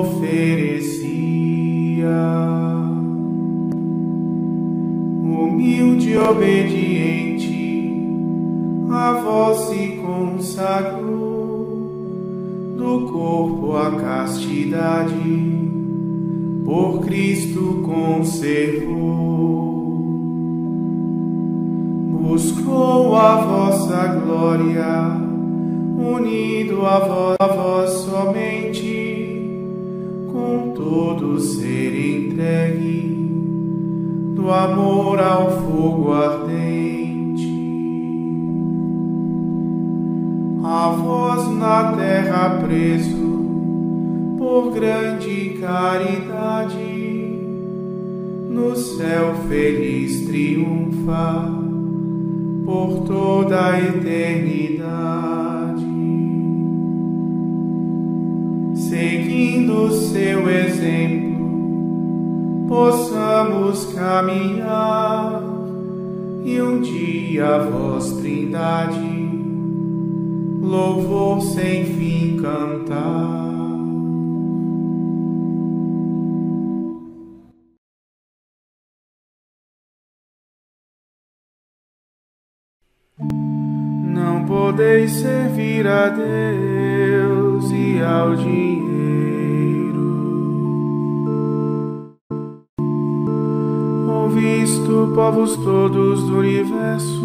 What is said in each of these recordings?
Oferecia. Humilde e obediente, a voz se consagrou, do corpo a castidade, por Cristo conservou. Buscou a vossa glória, unido a vós, a vós somente, com todo ser entregue, do amor ao fogo ardente. A vós na terra preso, por grande caridade, no céu feliz triunfa por toda a eternidade. Seu exemplo, possamos caminhar e um dia vós, Trindade, louvor sem fim cantar. Não podeis servir a Deus e ao dinheiro. Povos todos do universo,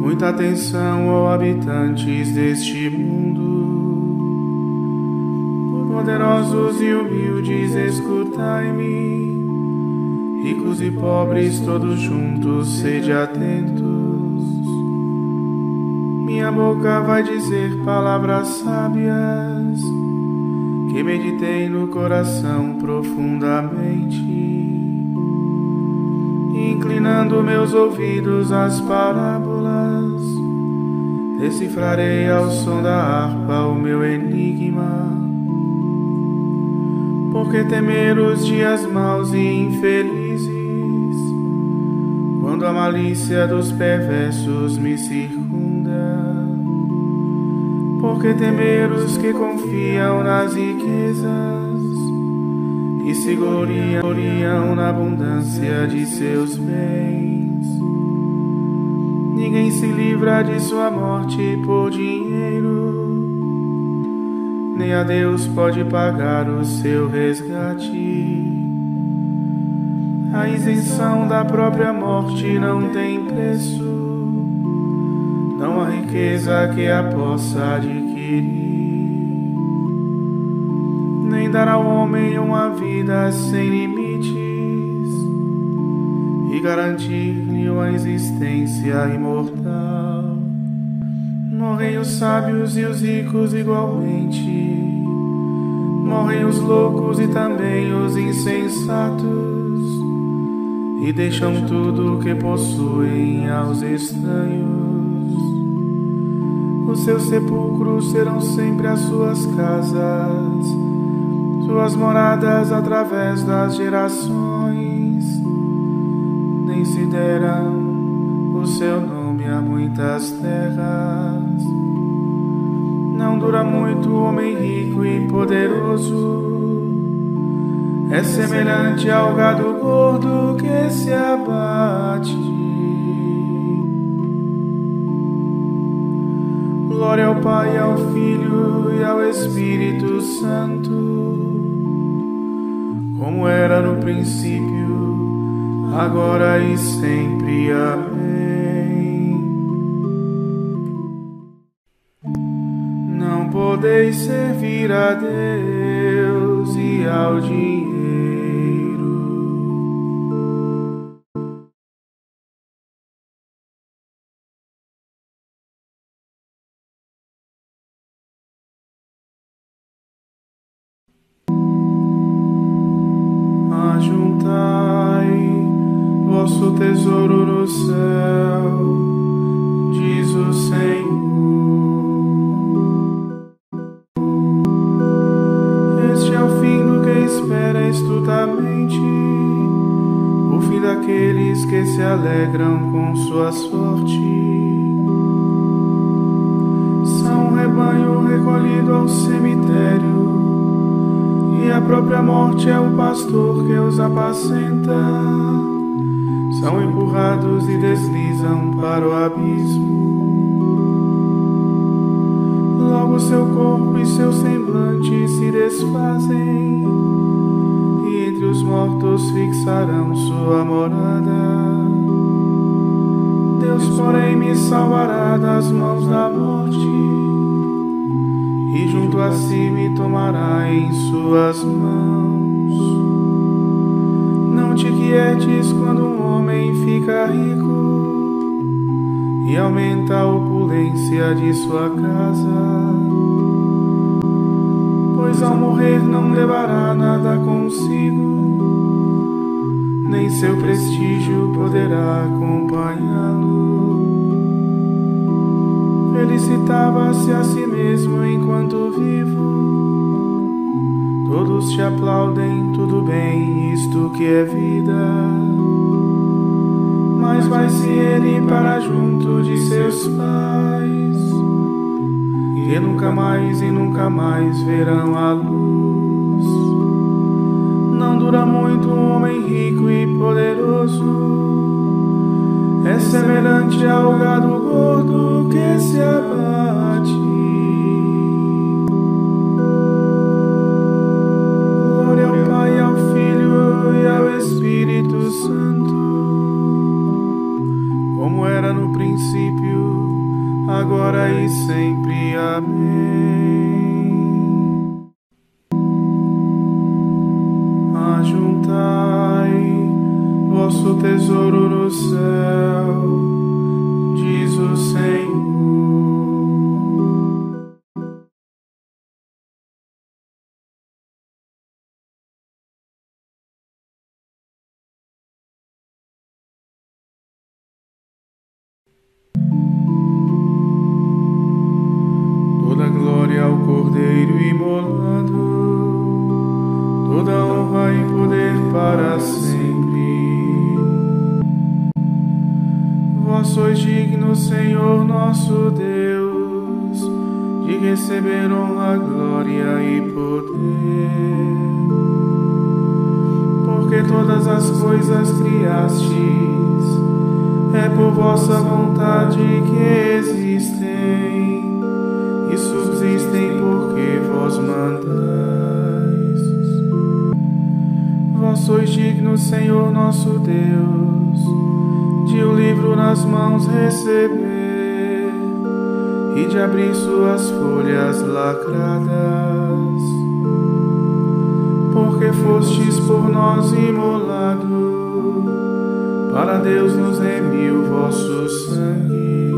muita atenção, ó habitantes deste mundo. Poderosos e humildes, escutai-me. Ricos e pobres, todos juntos, sede atentos. Minha boca vai dizer palavras sábias que meditei no coração profundamente, inclinando meus ouvidos às parábolas, decifrarei ao som da harpa o meu enigma. Porque temer os dias maus e infelizes, quando a malícia dos perversos me circunda? Porque temer os que confiam nas riquezas e se gloriam, gloriam na abundância de seus bens. Ninguém se livra de sua morte por dinheiro, nem a Deus pode pagar o seu resgate. A isenção da própria morte não tem preço, não há riqueza que a possa adquirir, dar ao homem uma vida sem limites e garantir-lhe uma existência imortal. Morrem os sábios e os ricos igualmente, morrem os loucos e também os insensatos e deixam tudo o que possuem aos estranhos. Os seus sepulcros serão sempre as suas casas, suas moradas através das gerações. Nem se deram o seu nome a muitas terras. Não dura muito o homem rico e poderoso é semelhante ao gado gordo que se abate. Glória ao Pai, ao Filho ao Espírito Santo, como era no princípio, agora e sempre. Amém. Não podeis servir a Deus e ao dinheiro. Alegram com sua sorte. São um rebanho recolhido ao cemitério. E a própria morte é o pastor que os apacenta são empurrados e deslizam para o abismo. Logo seu corpo e seu semblante se desfazem, mortos fixarão sua morada. Deus, porém, me salvará das mãos da morte, e junto a si me tomará em suas mãos. Não te quietes quando um homem fica rico e aumenta a opulência de sua casa, pois ao morrer não levará nada consigo, nem seu prestígio poderá acompanhá-lo. Felicitava-se a si mesmo enquanto vivo Todos te aplaudem, tudo bem, isto que é vida. Mas vai-se ele para junto de seus pais, que nunca mais e nunca mais verão a luz. Não dura muito um homem rico e poderoso, é semelhante ao gado gordo que se abate. Agora e sempre. Amém. Ajuntai vosso tesouro no céu, digno, Senhor nosso Deus, de receber honra, glória e poder. Porque todas as coisas criastes, é por vossa vontade que existem e subsistem porque vós mandais. Vós sois digno, Senhor nosso Deus, de o um livro nas mãos receber e de abrir suas folhas lacradas. Porque fostes por nós imolado, para Deus nos remiu vosso sangue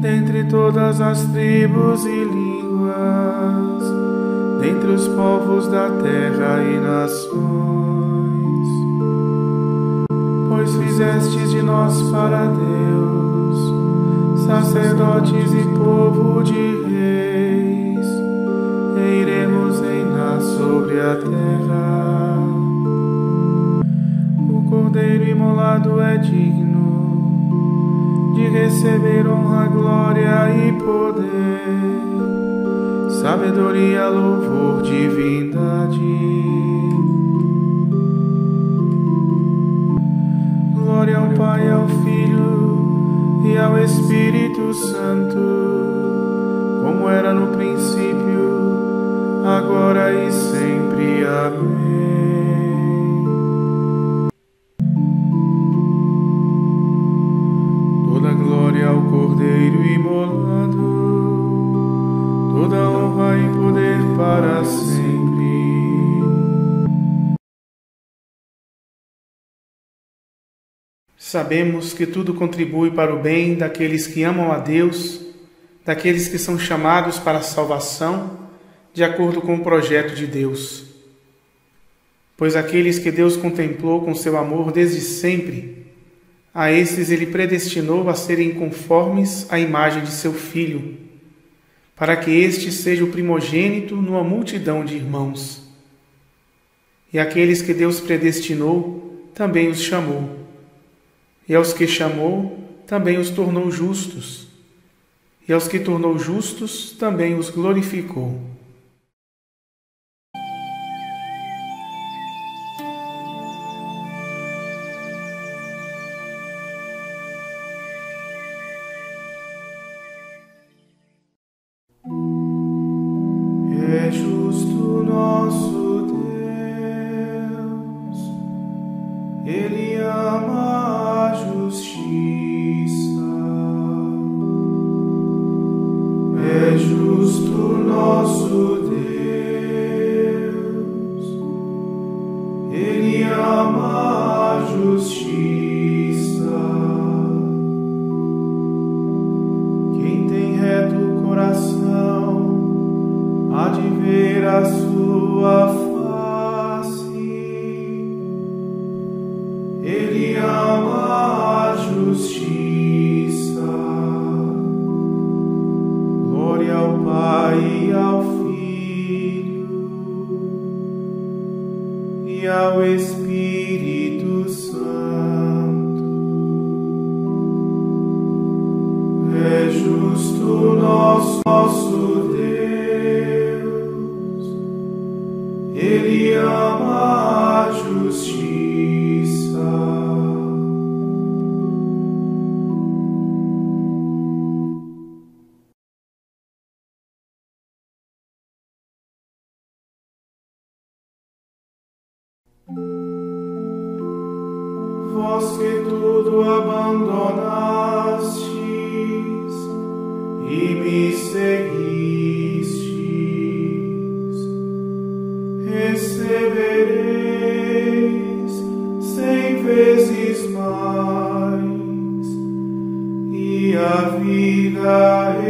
dentre todas as tribos e línguas, dentre os povos da terra e nações. Fizestes de nós para Deus, sacerdotes e povo de reis, e iremos reinar sobre a terra. O cordeiro imolado é digno de receber honra, glória e poder, sabedoria, louvor, divindade. Glória ao Pai, ao Filho e ao Espírito Santo, como era no princípio, agora e sempre. Amém. Sabemos que tudo contribui para o bem daqueles que amam a Deus, daqueles que são chamados para a salvação, de acordo com o projeto de Deus. Pois aqueles que Deus contemplou com seu amor desde sempre, a esses ele predestinou a serem conformes à imagem de seu Filho, para que este seja o primogênito numa multidão de irmãos. E aqueles que Deus predestinou, também os chamou e aos que chamou, também os tornou justos. E aos que tornou justos, também os glorificou. Vós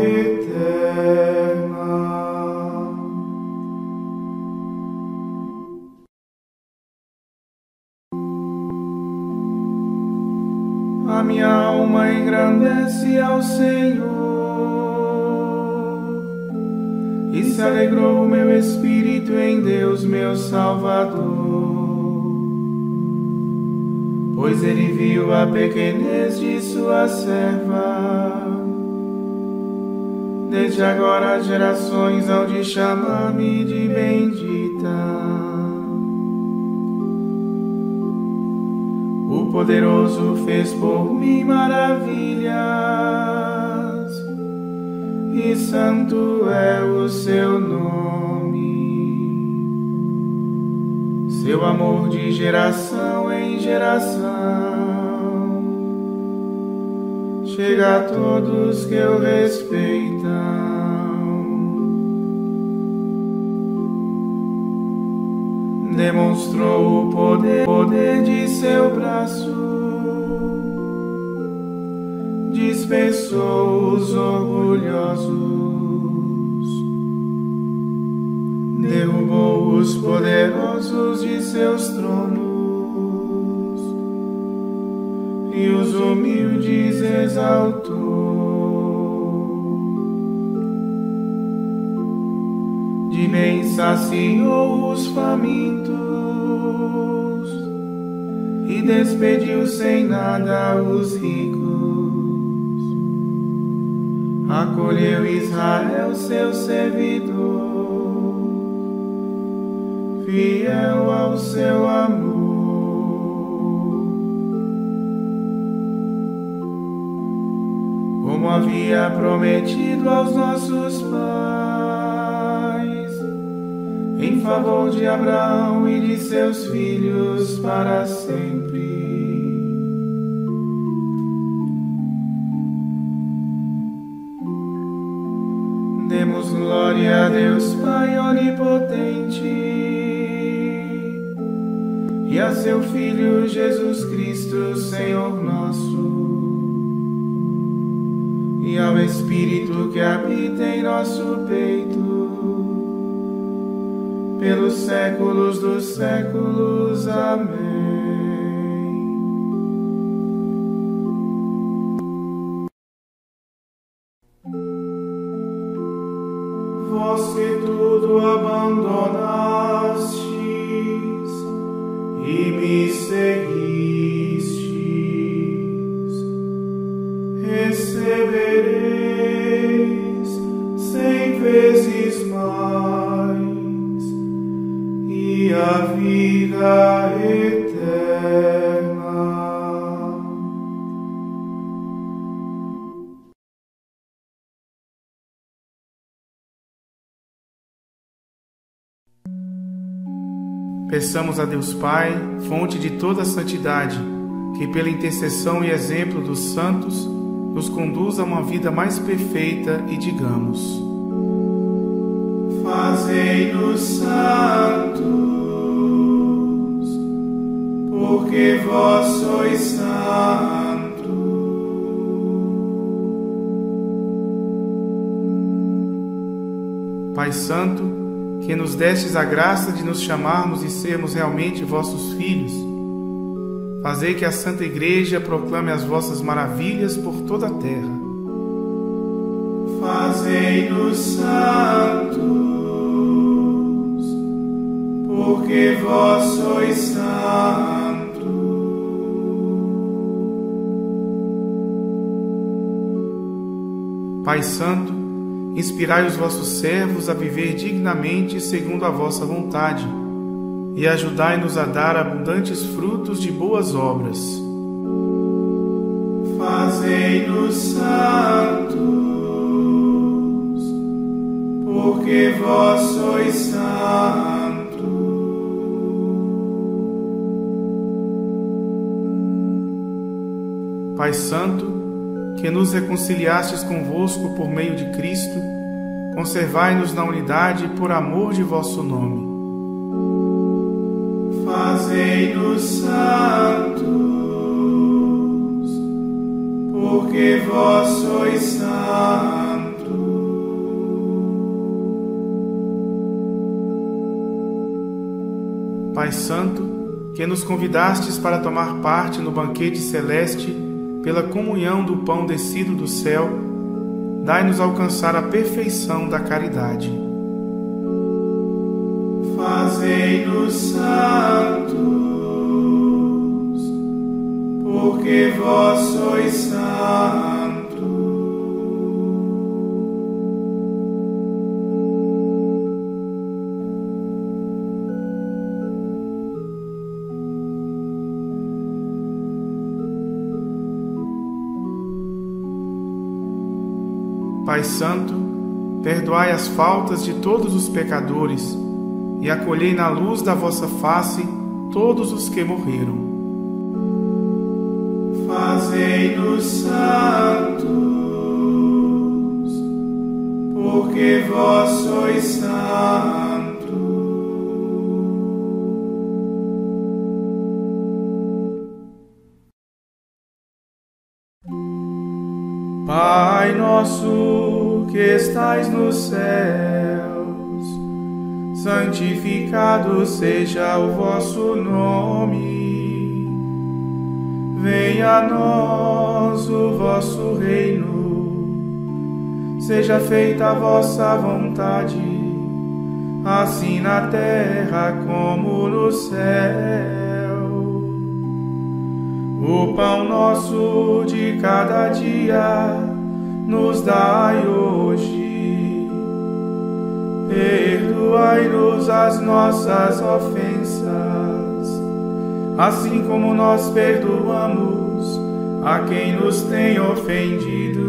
eterna. minha alma engrandece ao Senhor, e se alegrou o meu espírito em Deus, meu Salvador, pois ele viu a pequenez de sua serva. Desde agora as gerações hão de chamar-me de bendita. O poderoso fez por mim maravilhas, e santo é o seu nome. Seu amor de geração em geração chega a todos que o respeitam. demonstrou o poder, poder de seu braço, dispensou os orgulhosos, derrubou os poderosos de seus tronos e os humildes exaltou. de bem saciou os famintos e despediu sem nada os ricos. Acolheu Israel, seu servidor, fiel ao seu amor. Havia prometido aos nossos pais, em favor de Abraão e de seus filhos para sempre. Demos glória a Deus Pai onipotente e a seu Filho Jesus Cristo, Senhor nosso, e ao Espírito que habita em nosso peito, pelos séculos dos séculos. Amém. Vós Peçamos a Deus Pai, fonte de toda santidade, que pela intercessão e exemplo dos santos nos conduza a uma vida mais perfeita e digamos: Fazei-nos santos, porque vós sois santos. Pai Santo, que nos destes a graça de nos chamarmos e sermos realmente vossos filhos. Fazei que a Santa Igreja proclame as vossas maravilhas por toda a terra. Fazei-nos santos, porque vós sois santos. Pai Santo, inspirai os vossos servos a viver dignamente segundo a vossa vontade, e ajudai-nos a dar abundantes frutos de boas obras. Fazei-nos santos, porque vós sois santos. Pai Santo, que nos reconciliastes convosco por meio de Cristo, conservai-nos na unidade por amor de vosso nome. Fazei-nos santos, porque vós sois santos. Pai Santo, que nos convidastes para tomar parte no banquete celeste, pela comunhão do pão descido do céu, dai-nos alcançar a perfeição da caridade. Fazei-nos santos, porque vós sois Pai Santo, perdoai as faltas de todos os pecadores e acolhei na luz da vossa face todos os que morreram. Fazei-nos santos, estais nos céus, santificado seja o vosso nome. Venha a nós o vosso reino, seja feita a vossa vontade, assim na terra como no céu. O pão nosso de cada dia nos dai hoje. Perdoai-nos as nossas ofensas, assim como nós perdoamos a quem nos tem ofendido,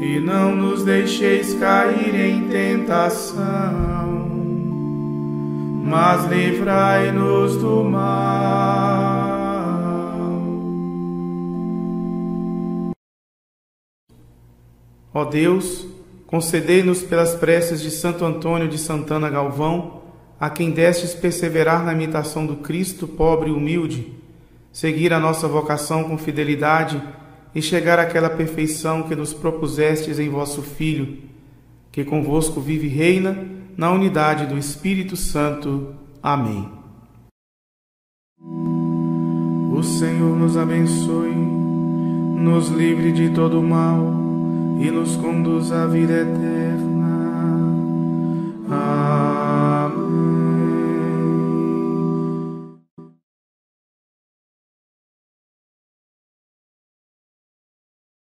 e não nos deixeis cair em tentação, mas livrai-nos do mal. Ó Deus, concedei-nos pelas preces de Santo Antônio de Santana Galvão, a quem destes perseverar na imitação do Cristo pobre e humilde, seguir a nossa vocação com fidelidade e chegar àquela perfeição que nos propusestes em vosso Filho, que convosco vive e reina na unidade do Espírito Santo. Amém. O Senhor nos abençoe, nos livre de todo mal e nos conduz à vida eterna. Amém.